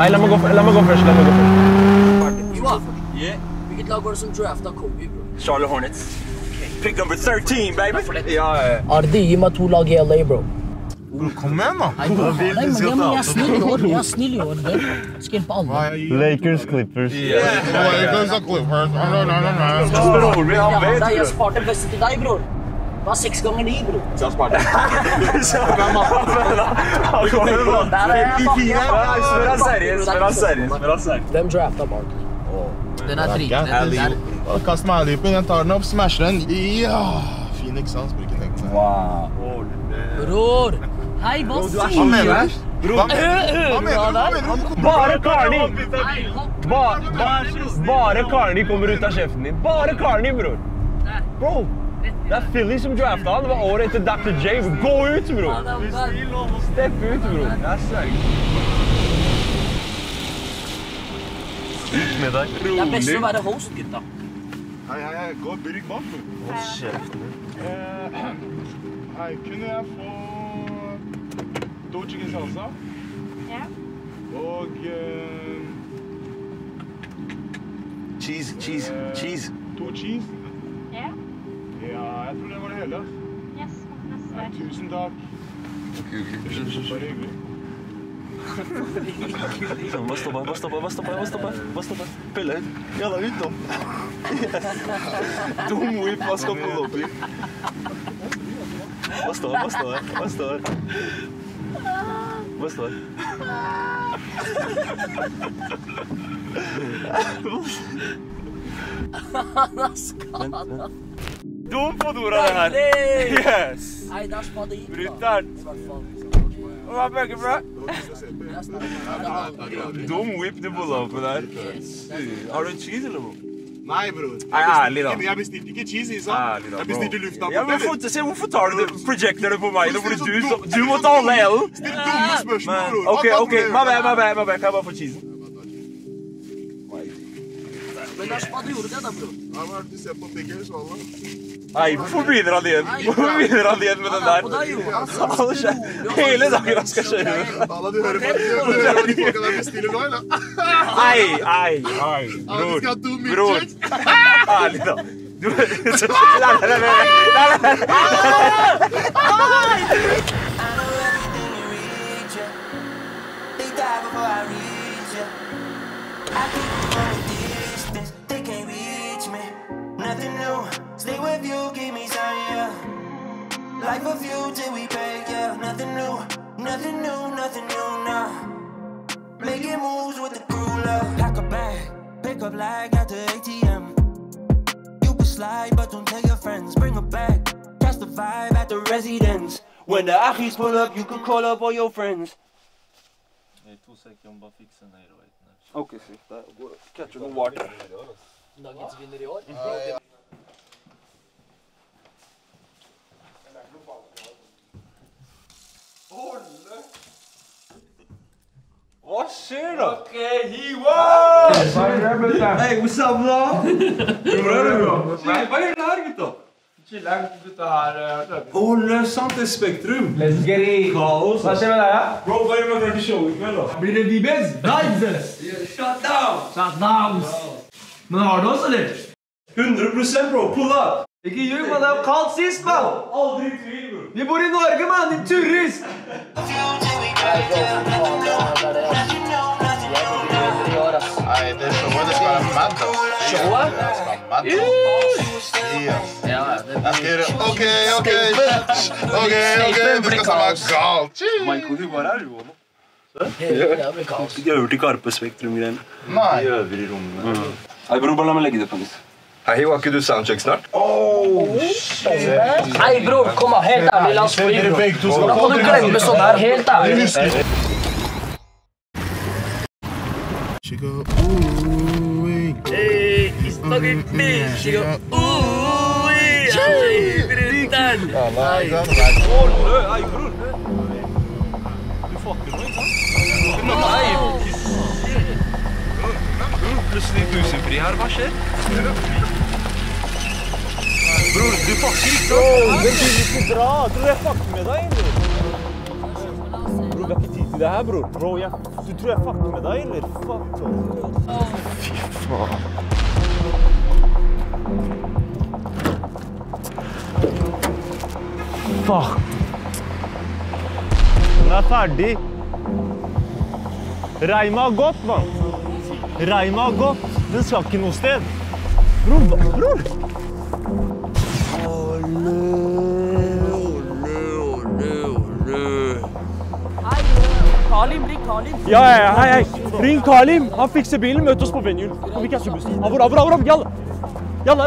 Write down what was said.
Nei, la meg gå, la meg gå først. La meg gå først. Joa, hvilket lag var det som drafta Kobe, bro? Charlotte Hornets. Pick number 13, baby. Ja, ja. Ardi, gi meg to lag i LA, bro. Kom igjen, da. Nei, bro, nei, men jeg, men jeg er snill i år. Jeg er snill i år. Det. Skal hjelpe alle. Lakers, Clippers. Lakers og Clippers. Bror min, han Ja, vet, nei, jeg bror. sparte beste til deg, bror. Det var seks ganger ni. Han sparte. Han er Nei, Spør han seriøst. Hvem drafta Mark. Den er dritfet. Den er- Kast meg alley-oopen. Jeg tar den opp, smasher den. Ja! Phoenix, han spiller ikke tenkt seg. Bror! Hei, hva Hva sier du? Hva mener du? Hva mener du? Hva? Bare Karni! Bare Karni kommer ut av kjeften din. Bare Karni, bror. Bro, det er Philly som drafta han. Det var året etter Dr. J. Gå ut, bror. Stepp ut, bror. Jeg sverger. Ut med deg. Det er best å være host, gutta. Hei, hei, hei. Gå og brygg bak. Hold kjeften din. Eh, Hei, kunne jeg få to chicken salsa? Ja. Og eh, Cheese, cheese, cheese. to cheese? Jeg tror det var det hele. Yes. Neste Nei, tusen takk. Bare hyggelig. Bare stopp, bare stopp, bare stopp, bare stopp. Bare stopp. Ut. Jalla ut. Dum whip, hva skal på lobby? Hva står, hva står, hva står? Hva står? Han er skada. Dum på Dora, det her. Yes! Nei, det. Brutalt. I hvert fall. Hva er begge bra? Jeg er snart- det er aldri- Dum whip du bolla opp med der. Har du cheese, eller noe? Nei, bror. Nei, ærlig da. Jeg bestilte ikke cheese, Isa. Ærlig da, Jeg bro. bestilte lufta. Ja, men hvorfor, se, hvorfor tar du det, projecter det på meg? Fordi du, så- du ta alle L-en. Still dumme spørsmål, Men, bror. ok, Hva- hva ok, my bad, my bad, my bad. Kan jeg bare få cheesen? Men det er spade gjorde det, da, bror. Hva er det du ser på så alle? Nei, hvorfor begynner han igjen? Hvorfor begynner han igjen med den der? Hele dagen han skal kjøre. Du hører på folka der bestiller nå, eller? Ei, ei, ei, bror. Bror. Ærlig, da. Du Nei, nei, nei. Nothing new, stay with you, give me some, yeah. Life of you till we pay, yeah. Nothing new, nothing new, nothing new, nah. Making moves with the crew, love. Pack a bag, pick up lag at the ATM. You can slide, but don't tell your friends. Bring a bag, catch the vibe at the residence. When the Achis pull up, you can call up all your friends. Ok, see, Da går- Catch noe water. Dagens vinner i år. Hva skjer da? Ok, he won! Hey, what's up, bro? Hva er det her, gutta? Ole, sant det er Spektrum. Let's get it. Kaos. Hva skjer med deg, da? Bro, hva gjør det dere show i kveld, da? Blir det Vibes? Vibes! Shut down! Shut down! Men har du oss, eller? 100 bro, pull up! Ikke ljug, mann. Det er kaldt sist, mann. Aldri tvil, bro. Vi bor i Norge, mann. Din turist. Showet? Jeg skal gjøre OK, OK. OK, OK. Det skal være galt. Michael, du bare er blir kaos. De gjort i Karpe Spektrum-greiene. Nei. øvre rommene. Hei, bror, bare la meg legge det på litt. Hei, var ikke du soundcheck snart? Nei, bror, kom da. Helt ærlig, la oss fly, Hvordan kan du glemme sånn her? Helt ærlig. Chico, ooh, Ole, ai, bror. Du fucker nå, ikke sant? Nei. Plutselig busefri her, hva skjer? Bror, du fucker ikke Bror, Det fucker ikke dra. Tror du jeg fucker med deg, eller? Vi har ikke tid til det her, bror. Bro, jeg, du tror jeg fucker med deg, eller? Fuck, bro. Fy faen. Fuck. Den er ferdig. Reima har gått, mann. Reima har gått. Den skal ikke noe sted. Bror, bror. Kalim, ring Kalim. Ja, ja, hei, hei. Ring Kalim. Han fikser bilen. Møt oss på venuen. Kom, vi kaster bussen. Avur, avur, avur, jalla. Jalla.